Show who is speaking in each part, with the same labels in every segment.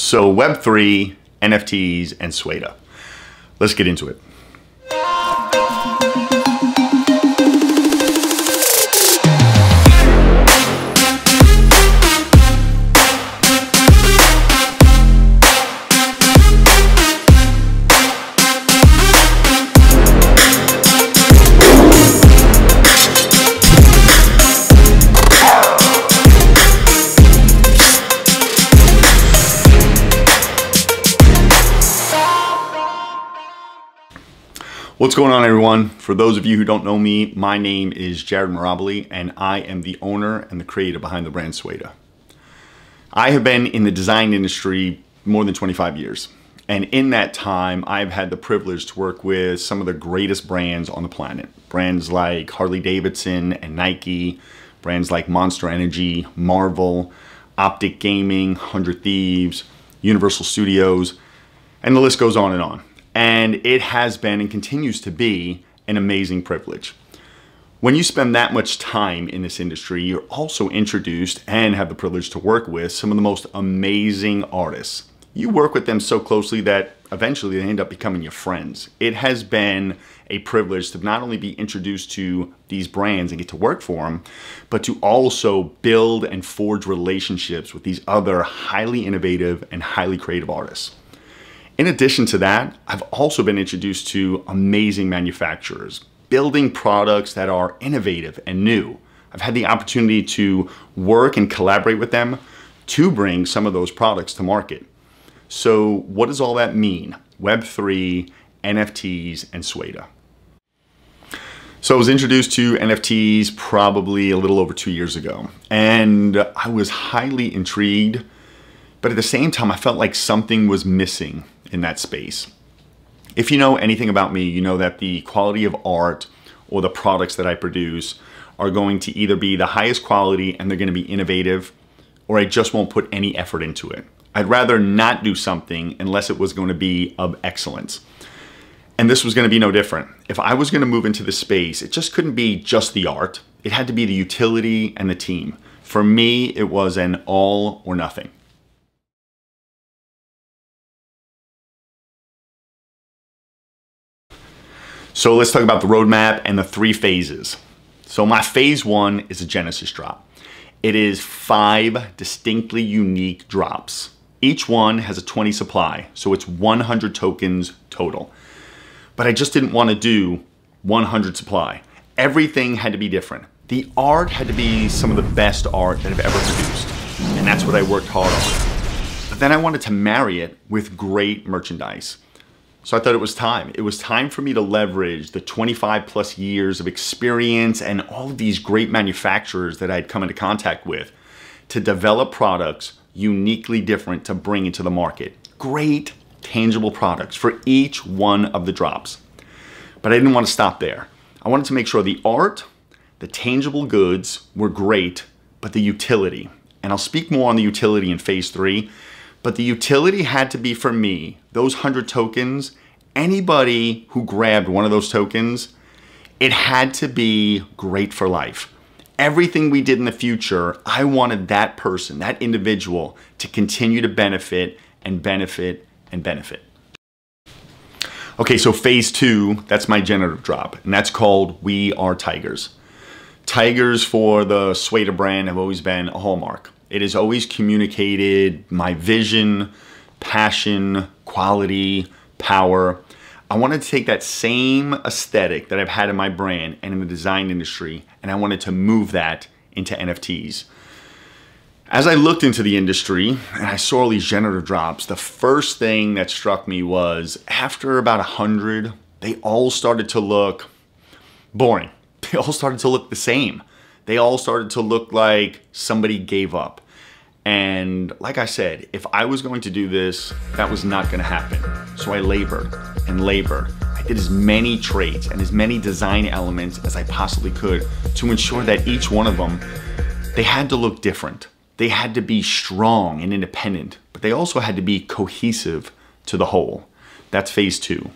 Speaker 1: So Web3, NFTs, and SWEYDA. Let's get into it. What's going on everyone? For those of you who don't know me, my name is Jared Mirabile and I am the owner and the creator behind the brand SWEYDA. I have been in the design industry more than 25 years. And in that time, I've had the privilege to work with some of the greatest brands on the planet. Brands like Harley Davidson and Nike, brands like Monster Energy, Marvel, Optic Gaming, 100 Thieves, Universal Studios, and the list goes on and on. And it has been and continues to be an amazing privilege. When you spend that much time in this industry, you're also introduced and have the privilege to work with some of the most amazing artists. You work with them so closely that eventually they end up becoming your friends. It has been a privilege to not only be introduced to these brands and get to work for them, but to also build and forge relationships with these other highly innovative and highly creative artists. In addition to that, I've also been introduced to amazing manufacturers, building products that are innovative and new. I've had the opportunity to work and collaborate with them to bring some of those products to market. So what does all that mean? Web3, NFTs, and SWEYDA. So I was introduced to NFTs probably a little over two years ago, and I was highly intrigued, but at the same time, I felt like something was missing in that space. If you know anything about me, you know that the quality of art or the products that I produce are going to either be the highest quality and they're going to be innovative, or I just won't put any effort into it. I'd rather not do something unless it was going to be of excellence. And this was going to be no different. If I was going to move into the space, it just couldn't be just the art. It had to be the utility and the team. For me, it was an all or nothing. So let's talk about the roadmap and the three phases. So my phase one is a Genesis drop. It is five distinctly unique drops. Each one has a 20 supply, so it's 100 tokens total. But I just didn't want to do 100 supply. Everything had to be different. The art had to be some of the best art that I've ever produced. And that's what I worked hard on. But then I wanted to marry it with great merchandise. So I thought it was time. It was time for me to leverage the 25 plus years of experience and all of these great manufacturers that I'd come into contact with to develop products uniquely different to bring into the market. Great tangible products for each one of the drops. But I didn't want to stop there. I wanted to make sure the art, the tangible goods were great, but the utility, and I'll speak more on the utility in phase three, but the utility had to be for me, those 100 tokens, anybody who grabbed one of those tokens, it had to be great for life. Everything we did in the future, I wanted that person, that individual, to continue to benefit and benefit and benefit. Okay, so phase two, that's my generative drop, and that's called We Are Tigers. Tigers for the SWEYDA brand have always been a hallmark. It has always communicated my vision, passion, quality, power. I wanted to take that same aesthetic that I've had in my brand and in the design industry, and I wanted to move that into NFTs. As I looked into the industry and I saw all these generative drops, the first thing that struck me was after about a hundred, they all started to look boring. They all started to look the same they all started to look like somebody gave up. And like I said, if I was going to do this, that was not going to happen. So I labored and labored. I did as many traits and as many design elements as I possibly could to ensure that each one of them, they had to look different. They had to be strong and independent, but they also had to be cohesive to the whole. That's phase two.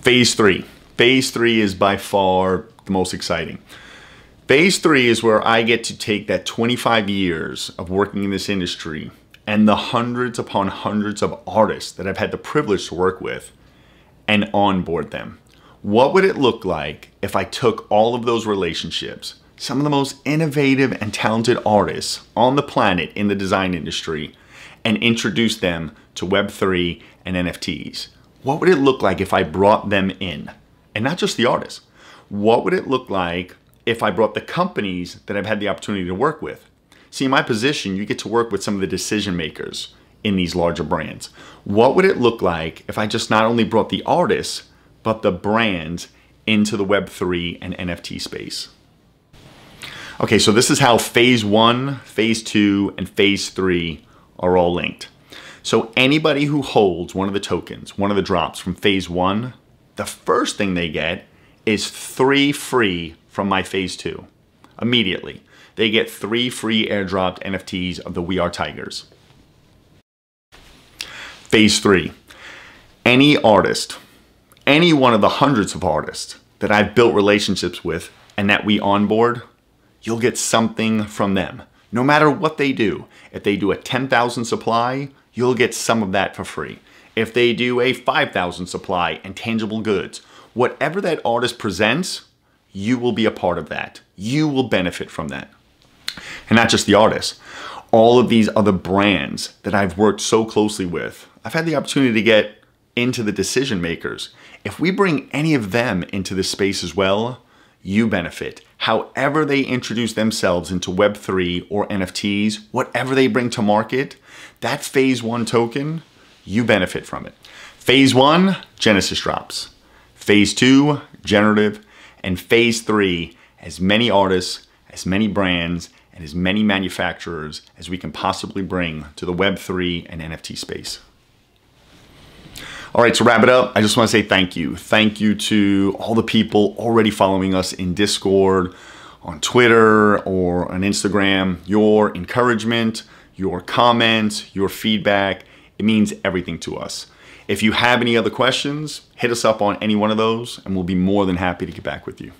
Speaker 1: Phase three. Phase three is by far the most exciting. Phase three is where I get to take that 25 years of working in this industry and the hundreds upon hundreds of artists that I've had the privilege to work with and onboard them. What would it look like if I took all of those relationships, some of the most innovative and talented artists on the planet in the design industry, and introduced them to Web3 and NFTs? What would it look like if I brought them in? And not just the artists. What would it look like if I brought the companies that I've had the opportunity to work with? See, in my position, you get to work with some of the decision makers in these larger brands. What would it look like if I just not only brought the artists, but the brands into the Web3 and NFT space? Okay, so this is how phase one, phase two, and phase three are all linked. So anybody who holds one of the tokens, one of the drops from phase one, the first thing they get is three free from my phase two immediately they get three free airdropped NFTs of the We Are Tigers. Phase three, any artist, any one of the hundreds of artists that I've built relationships with and that we onboard, you'll get something from them. No matter what they do. If they do a 10,000 supply, you'll get some of that for free. If they do a 5,000 supply and tangible goods, whatever that artist presents, you will be a part of that. You will benefit from that. And not just the artists, all of these other brands that I've worked so closely with. I've had the opportunity to get into the decision makers. If we bring any of them into this space as well, you benefit. However they introduce themselves into Web3 or NFTs, whatever they bring to market, that phase one token, you benefit from it. Phase one, Genesis drops. Phase two, generative. And phase three, as many artists, as many brands, and as many manufacturers as we can possibly bring to the Web3 and NFT space. All right, to wrap it up, I just want to say thank you. Thank you to all the people already following us in Discord, on Twitter, or on Instagram. Your encouragement, your comments, your feedback, it means everything to us. If you have any other questions, hit us up on any one of those, and we'll be more than happy to get back with you.